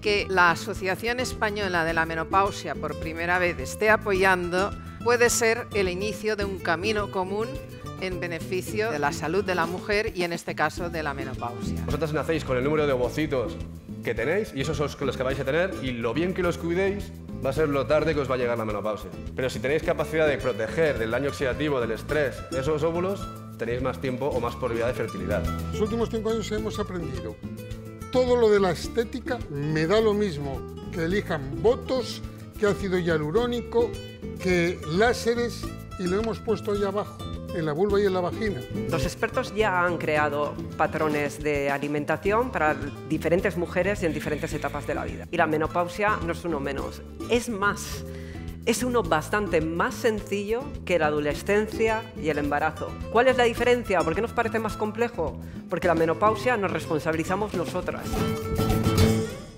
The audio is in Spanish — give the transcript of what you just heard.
que la Asociación Española de la Menopausia por primera vez esté apoyando puede ser el inicio de un camino común en beneficio de la salud de la mujer y en este caso de la menopausia. Vosotras nacéis con el número de ovocitos que tenéis y esos son los que vais a tener y lo bien que los cuidéis va a ser lo tarde que os va a llegar la menopausia. Pero si tenéis capacidad de proteger del daño oxidativo, del estrés, esos óvulos, tenéis más tiempo o más probabilidad de fertilidad. En los últimos cinco años hemos aprendido todo lo de la estética me da lo mismo que elijan votos, que ácido hialurónico, que láseres y lo hemos puesto ahí abajo en la vulva y en la vagina. Los expertos ya han creado patrones de alimentación para diferentes mujeres en diferentes etapas de la vida. Y la menopausia no es uno menos, es más. Es uno bastante más sencillo que la adolescencia y el embarazo. ¿Cuál es la diferencia? ¿Por qué nos parece más complejo? Porque la menopausia nos responsabilizamos nosotras.